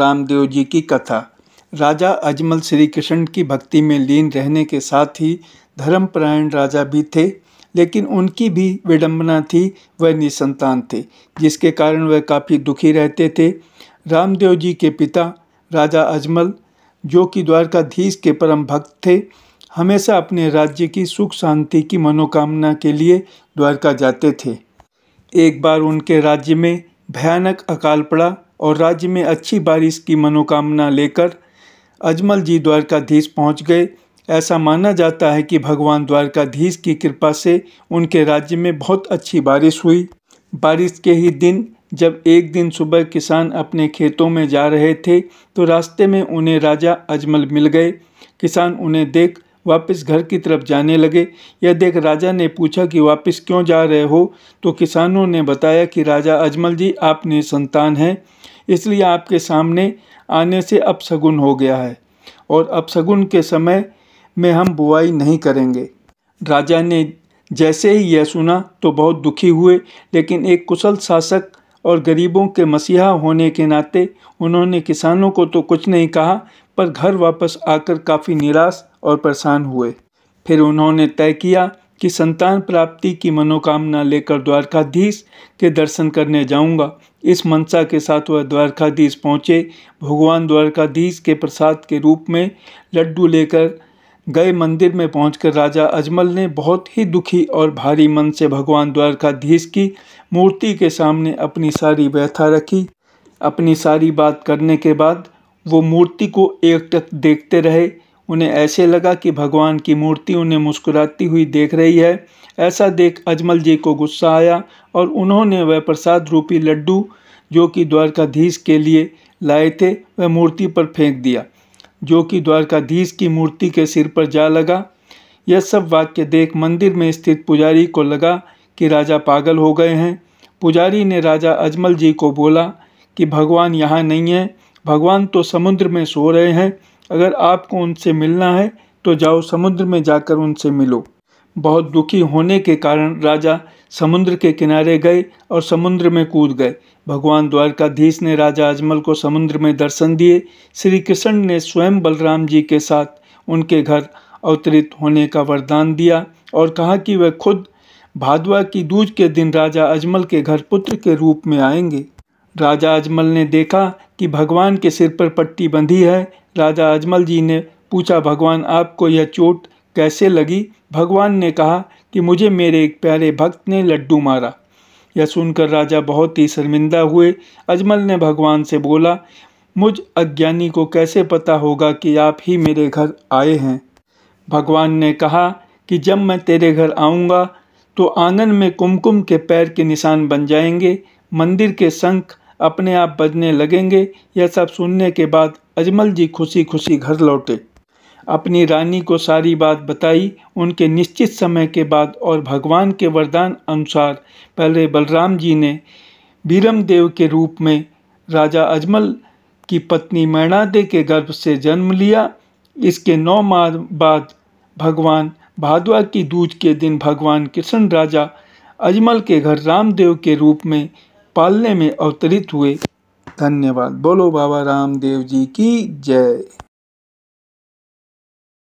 रामदेव जी की कथा। राजा अजमल श्री कृष्ण की भक्ति में लीन रहने के साथ ही धर्मपरायण राजा भी थे, लेकिन उनकी भी विडंबना थी, वह निसंतान थे, जिसके कारण वह काफ़ी दुखी रहते थे। रामदेव जी के पिता, राजा अजमल, जो कि द्वारकाधीश के परम भक्त थे, हमेशा अपने राज्य की सुख शांति की मनोकामना के लिए द्वारका जाते थे। एक बार उनके राज्य में भयानक अकाल पड़ा और राज्य में अच्छी बारिश की मनोकामना लेकर अजमल जी द्वारकाधीश पहुँच गए। ऐसा माना जाता है कि भगवान द्वारकाधीश की कृपा से उनके राज्य में बहुत अच्छी बारिश हुई। बारिश के ही दिन जब एक दिन सुबह किसान अपने खेतों में जा रहे थे तो रास्ते में उन्हें राजा अजमल मिल गए। किसान उन्हें देख वापस घर की तरफ़ जाने लगे। यह देख राजा ने पूछा कि वापस क्यों जा रहे हो? तो किसानों ने बताया कि राजा अजमल जी आपने संतान हैं, इसलिए आपके सामने आने से अब अपशगुन हो गया है और अब अपशगुन के समय में हम बुआई नहीं करेंगे। राजा ने जैसे ही यह सुना तो बहुत दुखी हुए, लेकिन एक कुशल शासक और गरीबों के मसीहा होने के नाते उन्होंने किसानों को तो कुछ नहीं कहा, पर घर वापस आकर काफ़ी निराश और परेशान हुए। फिर उन्होंने तय किया कि संतान प्राप्ति की मनोकामना लेकर द्वारकाधीश के दर्शन करने जाऊँगा। इस मनसा के साथ वह द्वारकाधीश पहुँचे। भगवान द्वारकाधीश के प्रसाद के रूप में लड्डू लेकर गए मंदिर में पहुंचकर राजा अजमल ने बहुत ही दुखी और भारी मन से भगवान द्वारकाधीश की मूर्ति के सामने अपनी सारी व्यथा रखी। अपनी सारी बात करने के बाद वो मूर्ति को एकटक देखते रहे। उन्हें ऐसे लगा कि भगवान की मूर्ति उन्हें मुस्कुराती हुई देख रही है। ऐसा देख अजमल जी को गुस्सा आया और उन्होंने वह प्रसाद रूपी लड्डू, जो कि द्वारकाधीश के लिए लाए थे, वह मूर्ति पर फेंक दिया। जो कि द्वारकाधीश की मूर्ति के सिर पर जा लगा। यह सब वाक्य देख मंदिर में स्थित पुजारी को लगा कि राजा पागल हो गए हैं। पुजारी ने राजा अजमल जी को बोला कि, भगवान यहाँ नहीं है। भगवान तो समुद्र में सो रहे हैं। अगर आपको उनसे मिलना है तो जाओ समुद्र में जाकर उनसे मिलो। बहुत दुखी होने के कारण राजा समुद्र के किनारे गए और समुद्र में कूद गए। भगवान द्वारकाधीश ने राजा अजमल को समुद्र में दर्शन दिए। श्री कृष्ण ने स्वयं बलराम जी के साथ उनके घर अवतरित होने का वरदान दिया और कहा कि वह खुद भादवा की दूज के दिन राजा अजमल के घर पुत्र के रूप में आएँगे। राजा अजमल ने देखा कि भगवान के सिर पर पट्टी बंधी है राजा अजमल जी ने पूछा, भगवान, आपको यह चोट कैसे लगी? भगवान ने कहा कि मुझे मेरे एक प्यारे भक्त ने लड्डू मारा। यह सुनकर राजा बहुत ही शर्मिंदा हुए। अजमल ने भगवान से बोला, मुझ अज्ञानी को कैसे पता होगा कि आप ही मेरे घर आए हैं? भगवान ने कहा कि जब मैं तेरे घर आऊँगा तो आँगन में कुमकुम के पैर के निशान बन जाएँगे, मंदिर के शंख अपने आप बजने लगेंगे। यह सब सुनने के बाद अजमल जी खुशी खुशी घर लौटे। अपनी रानी को सारी बात बताई, उनके निश्चित समय के बाद और भगवान के वरदान अनुसार पहले बलराम जी ने बीरम देव के रूप में राजा अजमल की पत्नी मैणादे के गर्भ से जन्म लिया। इसके नौ माह बाद भगवान भादवा की दूज के दिन भगवान कृष्ण राजा अजमल के घर रामदेव के रूप में पालने में अवतरित हुए। धन्यवाद। बोलो बाबा रामदेव जी की जय।